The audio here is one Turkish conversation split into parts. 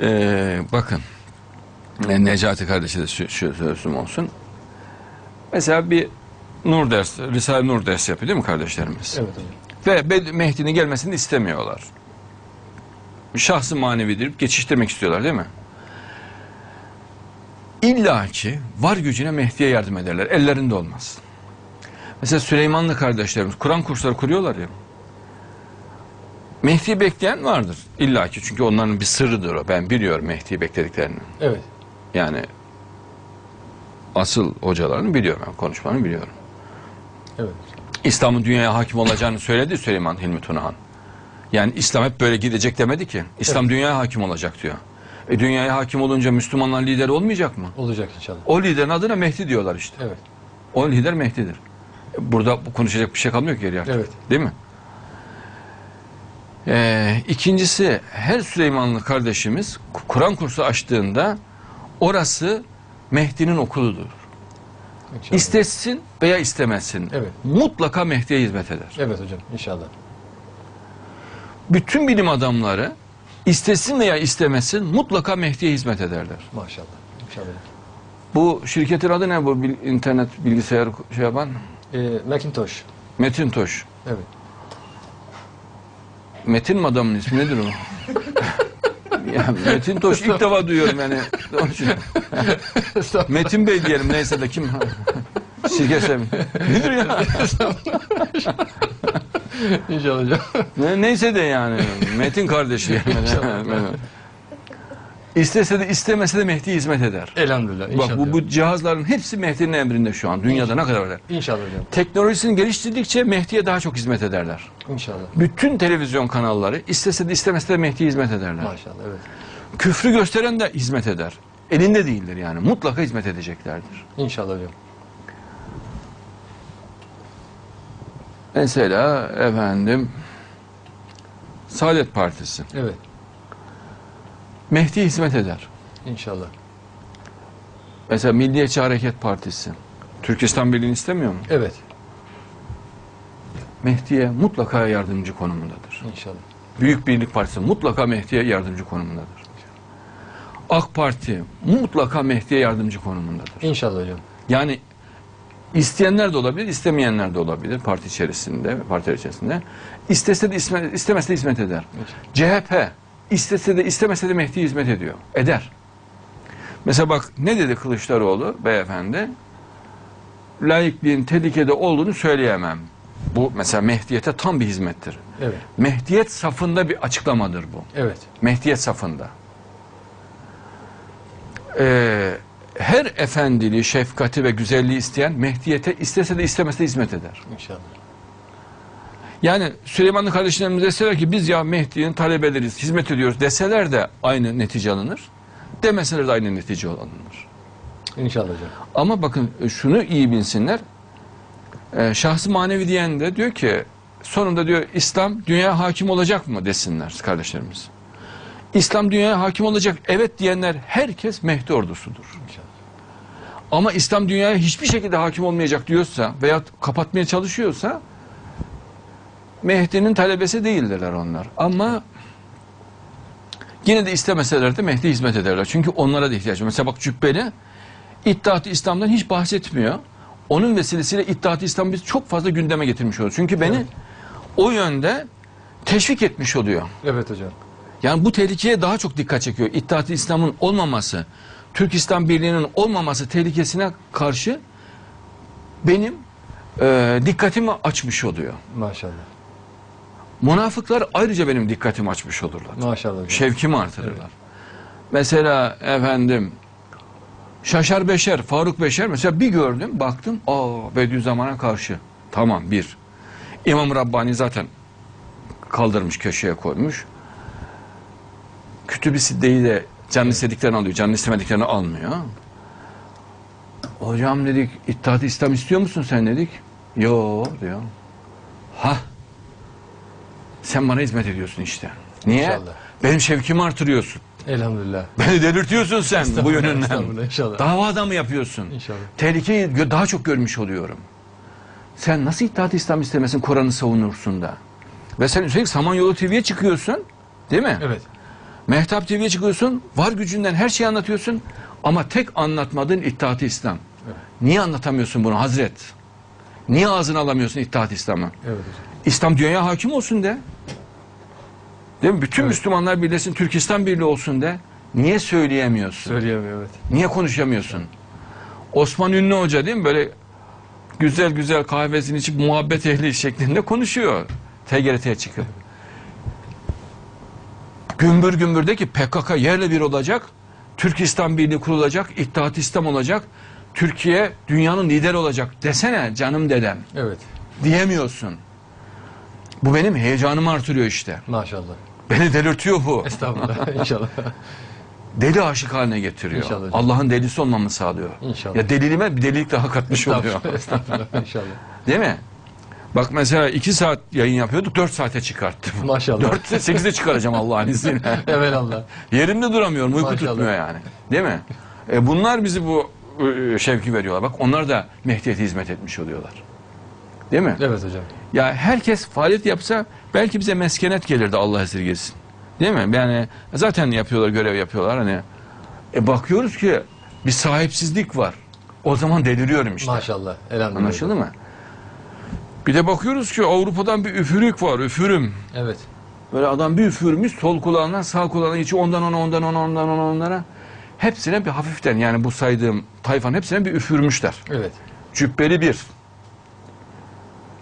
Ee, bakın e, Necati kardeşe de şu, sözüm olsun. Mesela bir Nur ders, Risale Nur ders yapıyor değil mi kardeşlerimiz? Evet hocam. Ve Mehdi'nin gelmesini istemiyorlar. Şahsı manevidir, geçiştirmek istiyorlar değil mi? İlla ki var gücüne Mehdi'ye yardım ederler. Ellerinde olmaz. Mesela Süleymanlı kardeşlerimiz Kur'an kursları kuruyorlar ya. Mehdi'yi bekleyen vardır. İlla ki çünkü onların bir sırrıdır o. Ben biliyorum Mehdi'yi beklediklerini. Evet. Yani asıl hocalarını biliyorum. Ben konuşmalarını biliyorum. Evet. İslam'ın dünyaya hakim olacağını söyledi Süleyman Hilmi Tunahan. Yani İslam hep böyle gidecek demedi ki. İslam dünyaya hakim olacak diyor. E dünyaya hakim olunca Müslümanlar lider olmayacak mı? Olacak inşallah. O liderin adına Mehdi diyorlar işte. Evet. O lider Mehdi'dir. E Burada konuşacak bir şey kalmıyor ki geriye artık. Evet. Değil mi? Ee, ikincisi her Süleymanlı kardeşimiz Kur'an kursu açtığında orası Mehdi'nin okuludur. İnşallah. İstesin veya istemezsin. Evet. Mutlaka Mehdi'ye hizmet eder. Evet hocam inşallah. Bütün bilim adamları istesin veya istemesin mutlaka Mehdi'ye hizmet ederler. Maşallah. İnşallah. Bu şirketin adı ne bu bil- internet bilgisayar şey yapan? Ee, Macintosh. Metintoş. Evet. Metin mi adamın ismi nedir o? ya Metintoş ilk defa duyuyorum yani. Onun için. Metin Bey diyelim neyse de kim? Şirket sahibi. Nedir ya? İnşallah. Ne, neyse de yani. Metin kardeşi. İstese de istemese de Mehdi hizmet eder. Elhamdülillah. İnşallah. Bak bu, bu cihazların hepsi Mehdi'nin emrinde şu an. Dünyada ne kadar var? İnşallah hocam. Teknolojisini geliştirdikçe Mehdi'ye daha çok hizmet ederler. İnşallah. Bütün televizyon kanalları istese de istemese de Mehdi'ye hizmet ederler. Maşallah evet. Küfrü gösteren de hizmet eder. Elinde değildir yani. Mutlaka hizmet edeceklerdir. İnşallah hocam. Mesela efendim Saadet Partisi. Evet. Mehdi'ye hizmet eder. İnşallah. Mesela Milliyetçi Hareket Partisi. Türkistan Birliği'ni istemiyor mu? Evet. Mehdi'ye mutlaka yardımcı konumundadır. İnşallah. Büyük Birlik Partisi mutlaka Mehdi'ye yardımcı konumundadır. AK Parti mutlaka Mehdi'ye yardımcı konumundadır. İnşallah hocam. Yani isteyenler de olabilir, istemeyenler de olabilir parti içerisinde, partiler içerisinde. İstese de isme, istemese de hizmet eder. CHP istese de istemese de Mehdi hizmet ediyor. Eder. Mesela bak ne dedi Kılıçdaroğlu beyefendi? Laikliğin tehlikede olduğunu söyleyemem. Bu mesela Mehdiyete tam bir hizmettir. Evet. Mehdiyet safında bir açıklamadır bu. Evet. Mehdiyet safında. Ee, her efendiliği, şefkati ve güzelliği isteyen Mehdiyete istese de istemese de hizmet eder. İnşallah. Yani Süleymanlı kardeşlerimiz deseler ki biz ya Mehdi'nin talebeleriz, hizmet ediyoruz deseler de aynı netice alınır. Demeseler de aynı netice alınır. İnşallah hocam. Ama bakın şunu iyi bilsinler. Ee, şahsı manevi diyen de diyor ki sonunda diyor İslam dünyaya hakim olacak mı desinler kardeşlerimiz. İslam dünyaya hakim olacak evet diyenler herkes Mehdi ordusudur. İnşallah. Ama İslam dünyaya hiçbir şekilde hakim olmayacak diyorsa veya kapatmaya çalışıyorsa Mehdi'nin talebesi değildirler onlar. Ama yine de istemeseler de Mehdi hizmet ederler. Çünkü onlara da ihtiyaç var. Mesela bak Cübbeli İttihat-ı İslam'dan hiç bahsetmiyor. Onun vesilesiyle İttihat-ı İslam biz çok fazla gündeme getirmiş oluyor. Çünkü beni Evet. o yönde teşvik etmiş oluyor. Evet hocam. Yani bu tehlikeye daha çok dikkat çekiyor. İttihat-ı İslam'ın olmaması, Türk İslam Birliği'nin olmaması tehlikesine karşı benim e, dikkatimi açmış oluyor. Maşallah. Münafıklar ayrıca benim dikkatimi açmış olurlar. Maşallah. Şevkimi artırırlar. Mesela efendim Şaşar Beşer, Faruk Beşer mesela bir gördüm baktım aa Bediüzzaman'a karşı. Tamam bir. İmam Rabbani zaten kaldırmış köşeye koymuş. Kütüb-i Sidde'yi de canlı istediklerini alıyor. Canlı istemediklerini almıyor. Hocam dedik İttihat-ı İslam istiyor musun sen dedik. Yo diyor. Ha sen bana hizmet ediyorsun işte. Niye? İnşallah. Benim şevkimi artırıyorsun. Elhamdülillah. Beni delirtiyorsun sen bu yönünden. inşallah. Davada mı yapıyorsun? İnşallah. Tehlikeyi daha çok görmüş oluyorum. Sen nasıl İttihat İslam istemesin Kur'an'ı savunursun da? Ve sen üstelik Samanyolu TV'ye çıkıyorsun. Değil mi? Evet. Mehtap TV'ye çıkıyorsun, var gücünden her şeyi anlatıyorsun ama tek anlatmadığın İttihat-ı İslam. Evet. Niye anlatamıyorsun bunu Hazret? Niye ağzına alamıyorsun İttihat-ı İslam'ı? Evet hocam. İslam dünyaya hakim olsun de. Değil mi? Bütün Evet. Müslümanlar birleşsin, Türkistan birliği olsun de. Niye söyleyemiyorsun? Söyleyemiyor evet. Niye konuşamıyorsun? Osman Ünlü Hoca değil mi? Böyle güzel güzel kahvesini içip muhabbet ehli şeklinde konuşuyor. TGRT'ye çıkıp. Gümbür gümbür de ki PKK yerle bir olacak. Türkistan Birliği kurulacak. İttihat İslam olacak. Türkiye dünyanın lideri olacak. Desene canım dedem. Evet. Diyemiyorsun. Bu benim heyecanımı artırıyor işte. Maşallah. Beni delirtiyor bu. Estağfurullah. İnşallah. Deli aşık haline getiriyor. İnşallah hocam. Allah'ın delisi olmamı sağlıyor. İnşallah. Ya deliliğime bir delilik daha katmış oluyor. Estağfurullah. İnşallah. Değil mi? Bak mesela iki saat yayın yapıyorduk, dört saate çıkarttım. Maşallah. Dört, sekizde çıkaracağım Allah'ın izniyle. Evelallah. Yerimde duramıyorum, uyku Maşallah. tutmuyor yani. Değil mi? E bunlar bizi bu e, şevki veriyorlar. Bak onlar da Mehdiyet'e hizmet etmiş oluyorlar. Değil mi? Evet hocam. Ya herkes faaliyet yapsa belki bize meskenet gelirdi Allah esirgesin. Değil mi? Yani zaten yapıyorlar, görev yapıyorlar hani. E bakıyoruz ki bir sahipsizlik var. O zaman deliriyorum işte. Maşallah. Elhamdülillah. Anlaşıldı mı? Bir de bakıyoruz ki Avrupa'dan bir üfürük var, üfürüm. Evet. Böyle adam bir üfürmüş sol kulağından sağ kulağına içi ondan ona ondan ona ondan ona onlara. Hepsine bir hafiften yani bu saydığım tayfanın hepsine bir üfürmüşler. Evet. Cübbeli bir.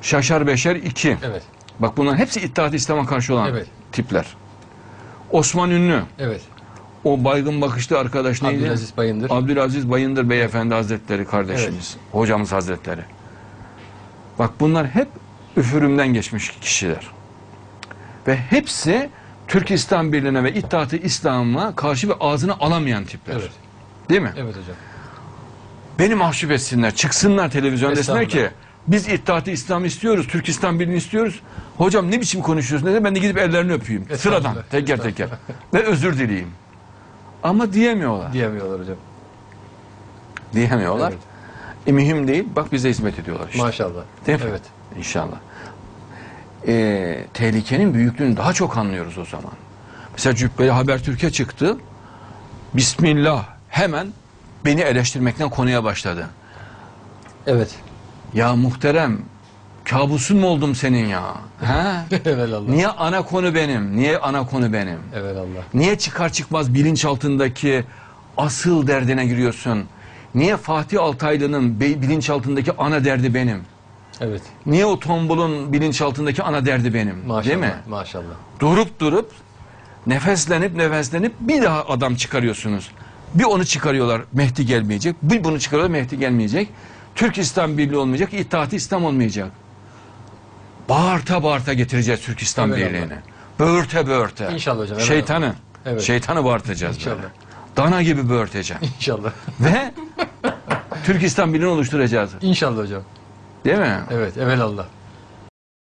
Şaşar beşer iki. Evet. Bak bunların hepsi İttihat-ı İslam'a karşı olan Evet. tipler. Osman Ünlü, Evet. o baygın bakışlı arkadaş neydi? Abdülaziz Bayındır. Abdülaziz Bayındır Beyefendi Hazretleri kardeşimiz. Hocamız Hazretleri. Bak bunlar hep üfürümden geçmiş kişiler. Ve hepsi Türkistan Birliği'ne ve İttihat-ı İslam'a karşı ve ağzına alamayan tipler. Evet. Değil mi? Evet hocam. Beni mahcup etsinler, çıksınlar televizyonda desinler ki. Biz İttihat-ı İslam istiyoruz, Türkistan Birliği'ni istiyoruz. Hocam ne biçim konuşuyorsun dedi. Ben de gidip ellerini öpeyim. Sıradan, teker teker. ve özür dileyeyim. Ama diyemiyorlar. Diyemiyorlar hocam. Diyemiyorlar. Evet. E, mühim değil. Bak bize hizmet ediyorlar işte. Maşallah. Değil mi? Evet. İnşallah. Ee, tehlikenin büyüklüğünü daha çok anlıyoruz o zaman. Mesela Cübbeli Habertürk'e çıktı. Bismillah hemen beni eleştirmekten konuya başladı. Evet. Ya muhterem kabusun mu oldum senin ya? Evelallah. Niye ana konu benim? Niye ana konu benim? Evelallah. Niye çıkar çıkmaz bilinç altındaki asıl derdine giriyorsun? Niye Fatih Altaylı'nın bilinç altındaki ana derdi benim? Evet. Niye o tombulun bilinç altındaki ana derdi benim? Maşallah. Değil mi? Maşallah. Durup durup nefeslenip nefeslenip bir daha adam çıkarıyorsunuz. Bir onu çıkarıyorlar Mehdi gelmeyecek. Bir bunu çıkarıyorlar Mehdi gelmeyecek. Türkistan Birliği olmayacak. İttihat-ı İslam olmayacak. Bağırta bağırta getireceğiz Türkistan Evet, Birliği'ni. Böğürte böğürte. İnşallah hocam, evet. Şeytanı. Evet. Şeytanı bağırtacağız İnşallah. böyle. Dana gibi böğürteceğim. İnşallah. Ve Türkistan Birliği'ni oluşturacağız. İnşallah hocam. Değil mi? Evet. Evelallah.